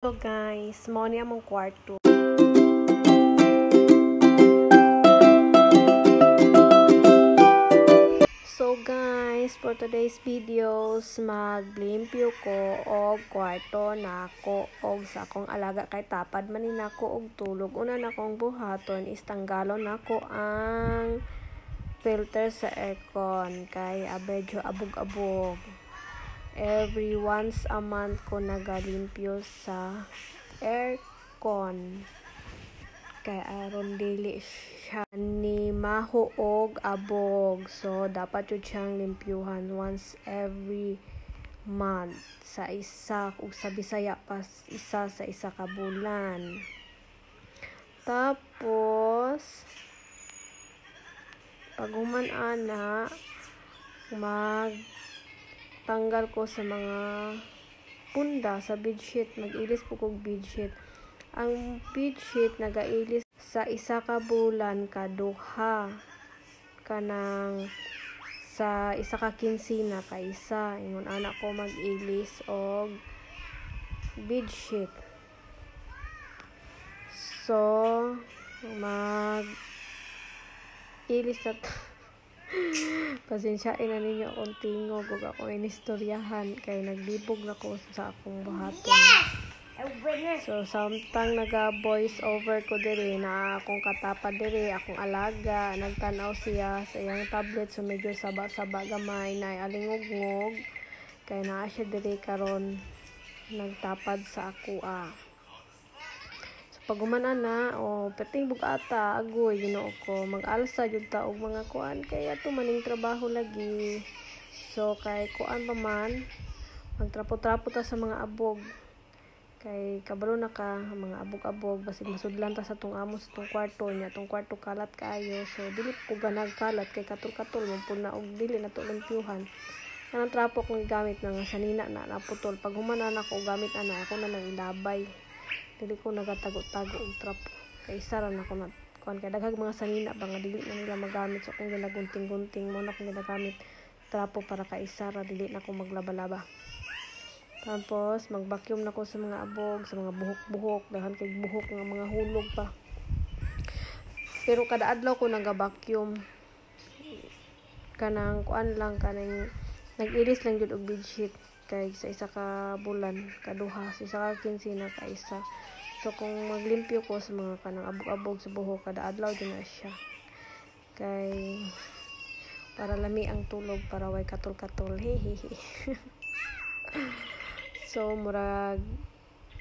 So guys, mo ni among kwarto. So guys, for today's videos, maglimpyo ko og kwarto nako og sa akong alaga kay tapad man ni nako og tulog. Una na akong buhaton is tanggalon nako ang filter sa aircon kay abedyo abog-abog. Every once a month ko nagalimpyo sa aircon. Kay aron dili siya ni mahuog abog. So dapat jud siyang limpyuhan once every month sa isa ug sa Bisaya pa isa sa isa ka bulan. Tapos pag human ana mag tanggal ko sa mga punda sa bedsheet. Mag-ilis po kog bedsheet. Ang bedsheet nagailis sa isa ka bulan kaduha kanang sa isa ka kinsina ka isa. Ingon anak ko mag-ilis og bedsheet. So mag ilis na pasensya ina ninyo akong tingog ug ako inistoryahan kay naglibog na ko sa akong buhaton yes! So, samtang naga voice over ko diri na akong katapad diri, akong alaga, nagtanaw siya sa iyang tablet so medyo saba-saba gamay na alingog-ngog kay naa siya diri karon nagtapad sa ako ah. So pag na o peting bugata agoy Ginoo ko. Mag-alsa jud ta og mga kuan. Kay ato maning trabaho lagi. So kay kuan pa man magtrapo-trapo ta sa mga abog. Kay kabalo na ka mga abog-abog basig masudlan ta sa tong amo sa tong kwarto niya. Tong kwarto kalat kaayo. So dili ko ganag kalat kay katul-katul mo na og dili na to limpyuhan. Kanang trapo kong gamit nga sanina na naputol. Pag humana na ko gamit ana ako na nang ilabay dili ko nagatago-tago og trapo kay isa ra na ko na kuan kay daghag mga sanina ba nga dili na nila magamit so kung ginagunting-gunting mo na kung ginagamit trapo para ka isa ra dili na ko maglaba-laba tapos, mag-vacuum na ko sa mga abog, sa mga buhok-buhok. Dahan kay buhok nga mga hulog pa. Pero kada adlaw ko naga-vacuum. Kanang kuan lang kanang nag-iris lang jud og bedsheet kay sa isa ka bulan kaduha sa isa ka kinsina ka isa. So kung maglimpyo ko sa mga kanang abog-abog sa buhok kada adlaw din siya. Kay para lami ang tulog para way katul-katul. Hehehe. So, murag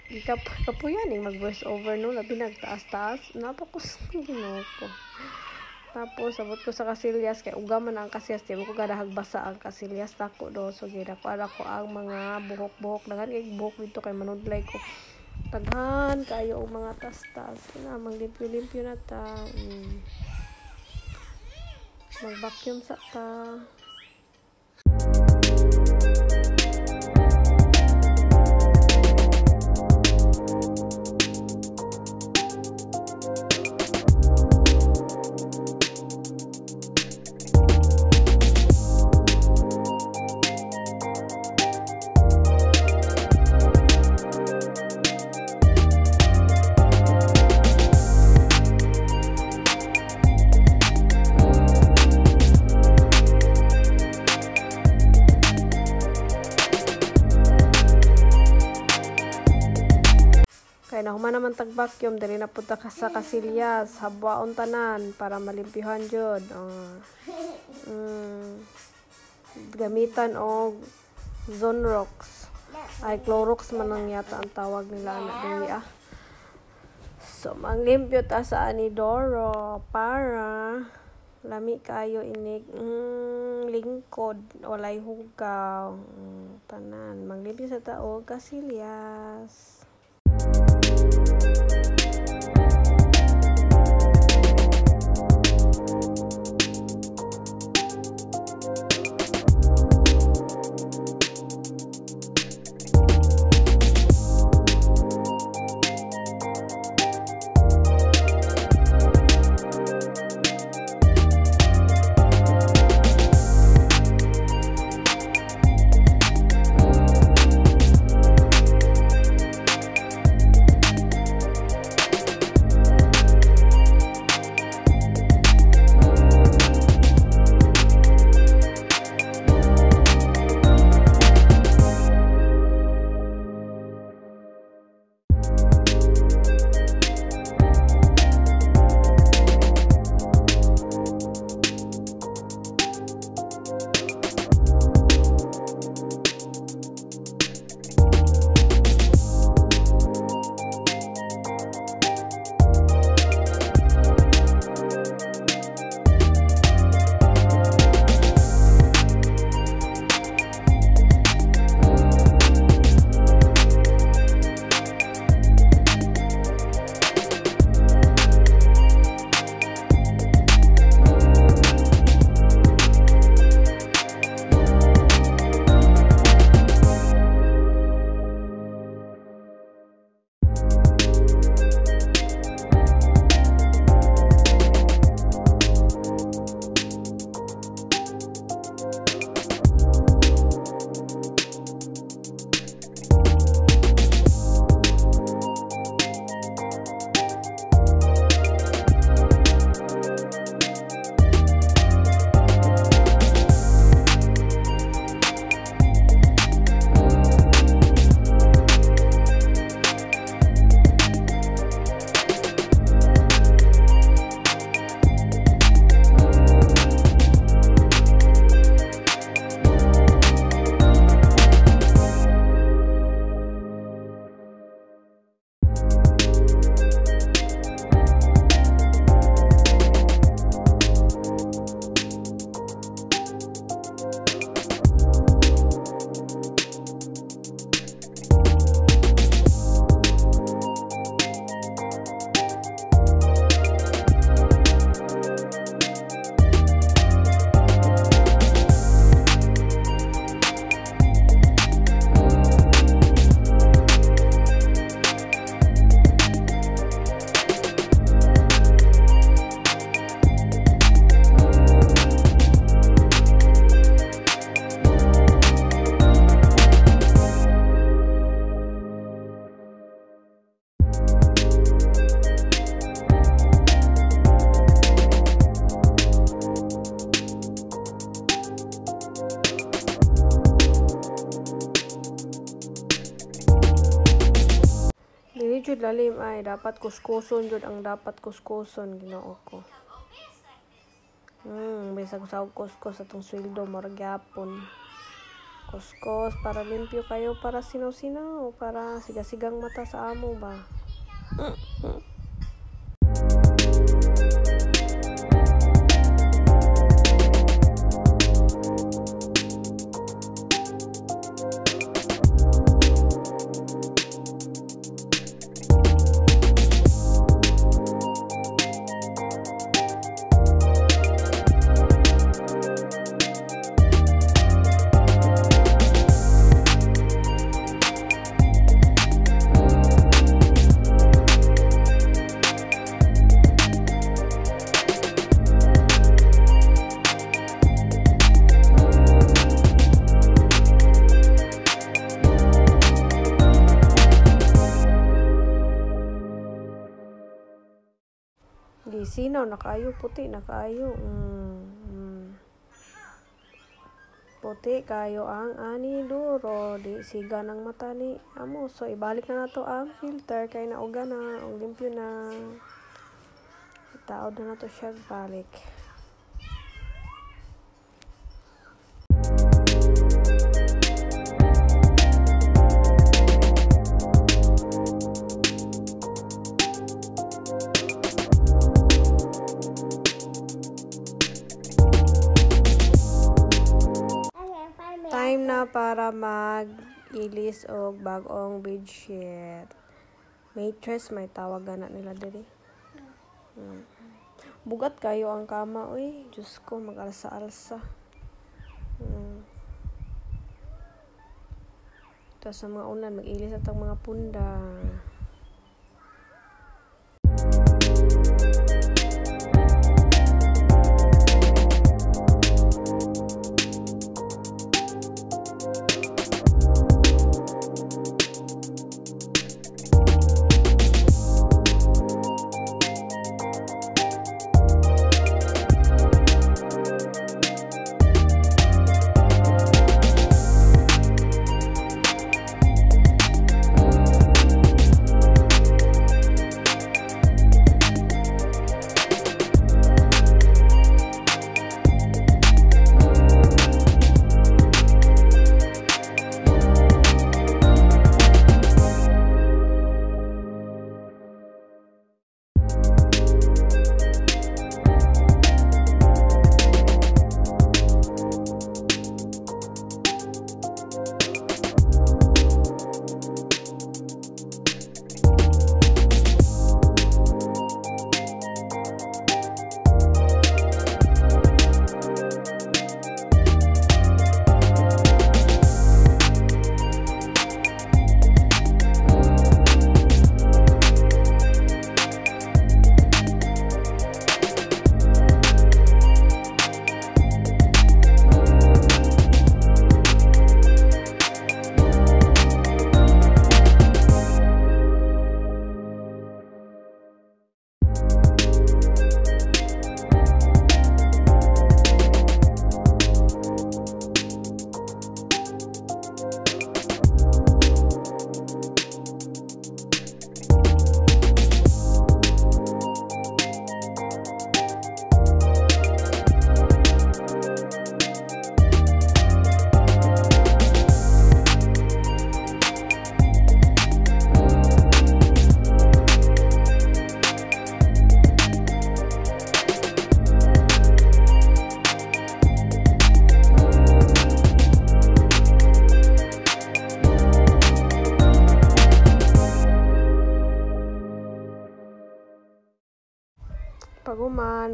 ikap kapuyan eh mag voice over no labi nagtaas-taas napakos ginoo ko tapos sabot ko sa kasilyas kay ugaman ang kasilyas di ko kada hagbasa ang kasilyas nako do. So gira ko ara ko ang mga buhok-buhok dagan kay buhok dito kay manudlay ko. Taghan kayo og mga tas-tas na maglimpyo-limpyo na ta. Mm. mag sa ta Naman tag vacuum dali na punta ka sa kasilyas, habwaon tanan para malimpihan jud. Uh, mm, gamitan og Zonrox. Ay Clorox man ang yata ang tawag nila na dili ah. So manglimpyo ta sa anidoro para lami kayo inig mm, lingkod walay hugaw mm, tanan manglimpyo sa tao kasilyas Dili jud Thank you. Lalim ay dapat kuskuson jud ang dapat kuskuson Ginoo ko. Hmm, bisag sa kuskus atong sweldo murag gyapon. Kuskus para limpyo kayo para sinaw-sinaw para siga-sigang mata sa amo ba. Gisinaw na kaayo puti na kaayo. Mm, mm. Puti kayo ang ani duro di siga ng mata ni amo. So ibalik na nato ang filter kay nauga na og limpyo na. Taod na nato siya balik. Mag-ilis og bag-ong bedsheet. Mattress may tawag na nila diri. Hmm. Bugat kayo ang kama, uy. Diyos ko, mag-alsa-alsa. Hmm. Tapos sa mga unan, mag-ilis at ang mga punda.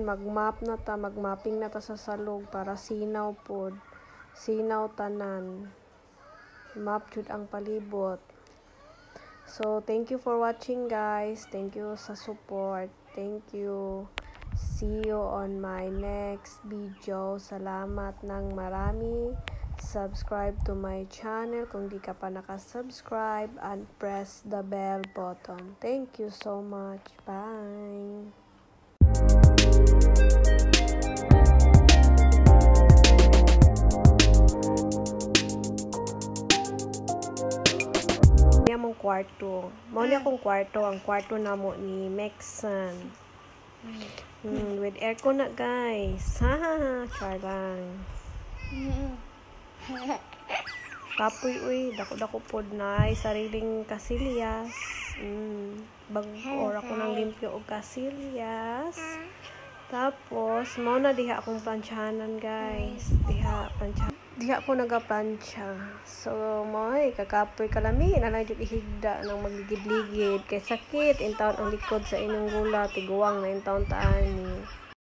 Mag-map na ta, mag-mapping na ta sa salog para sinaw pod. Sinaw tanan. Map jud ang palibot. So, thank you for watching guys. Thank you sa support. Thank you. See you on my next video. Salamat ng marami. Subscribe to my channel kung di ka pa nakasubscribe and press the bell button. Thank you so much. Bye! Kwarto. Mao ni akong kwarto, ang kwarto namo ni Mexan. Hmm, with aircon na guys. Ha, char lang. Kapoy uy, dako-dako pod na sariling kasilyas. Mm, bag ora ko nang limpyo og kasilyas. Tapos, mao na diha akong planchahanan, guys. Diha, plancha. Diha ko nagaplansya. So, mo'y kakapoy kalami. Na lang yung ihigda ng magligid-ligid. Kay sakit, in taon ang likod sa inyong gula. Tiguang na in taon taan ni.